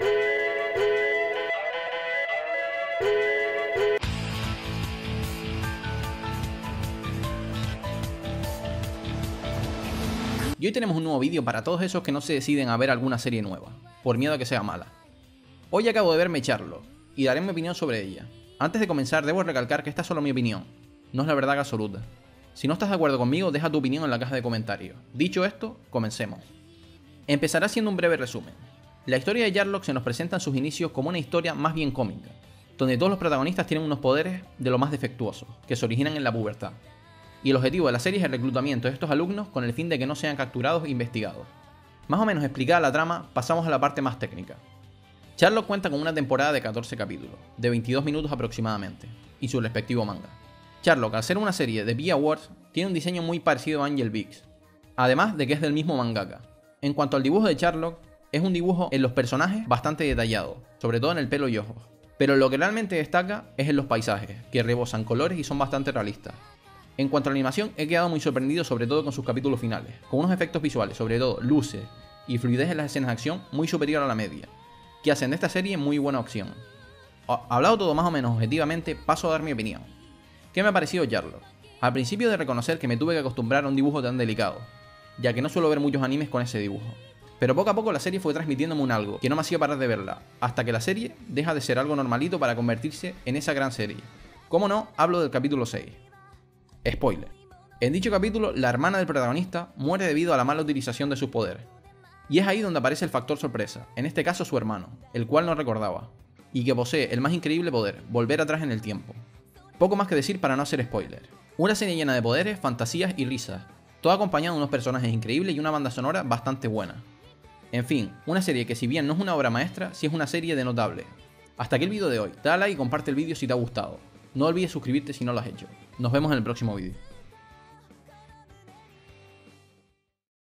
Y hoy tenemos un nuevo vídeo para todos esos que no se deciden a ver alguna serie nueva, por miedo a que sea mala. Hoy acabo de verme Charlo, y daré mi opinión sobre ella. Antes de comenzar, debo recalcar que esta es solo mi opinión, no es la verdad absoluta. Si no estás de acuerdo conmigo, deja tu opinión en la caja de comentarios. Dicho esto, comencemos. Empezará siendo un breve resumen. La historia de Jarlock se nos presenta en sus inicios como una historia más bien cómica, donde todos los protagonistas tienen unos poderes de lo más defectuosos, que se originan en la pubertad. Y el objetivo de la serie es el reclutamiento de estos alumnos con el fin de que no sean capturados e investigados. Más o menos explicada la trama, pasamos a la parte más técnica. Charlock cuenta con una temporada de 14 capítulos, de 22 minutos aproximadamente, y su respectivo manga. Charlock, al ser una serie de B Awards, tiene un diseño muy parecido a Angel Beats, además de que es del mismo mangaka. En cuanto al dibujo de Charlock, es un dibujo en los personajes bastante detallado, sobre todo en el pelo y ojos. Pero lo que realmente destaca es en los paisajes, que rebosan colores y son bastante realistas. En cuanto a la animación, he quedado muy sorprendido sobre todo con sus capítulos finales, con unos efectos visuales, sobre todo luces y fluidez en las escenas de acción muy superior a la media, que hacen de esta serie muy buena opción. Hablado todo más o menos objetivamente, paso a dar mi opinión. ¿Qué me ha parecido Jarlock? Al principio de reconocer que me tuve que acostumbrar a un dibujo tan delicado, ya que no suelo ver muchos animes con ese dibujo. Pero poco a poco la serie fue transmitiéndome un algo que no me hacía parar de verla, hasta que la serie deja de ser algo normalito para convertirse en esa gran serie. Como no, hablo del capítulo 6. Spoiler. En dicho capítulo, la hermana del protagonista muere debido a la mala utilización de sus poderes. Y es ahí donde aparece el factor sorpresa, en este caso su hermano, el cual no recordaba, y que posee el más increíble poder, volver atrás en el tiempo. Poco más que decir para no hacer spoiler. Una serie llena de poderes, fantasías y risas, todo acompañado de unos personajes increíbles y una banda sonora bastante buena. En fin, una serie que si bien no es una obra maestra, sí es una serie de notable. Hasta aquí el vídeo de hoy, dale like y comparte el vídeo si te ha gustado. No olvides suscribirte si no lo has hecho. Nos vemos en el próximo vídeo.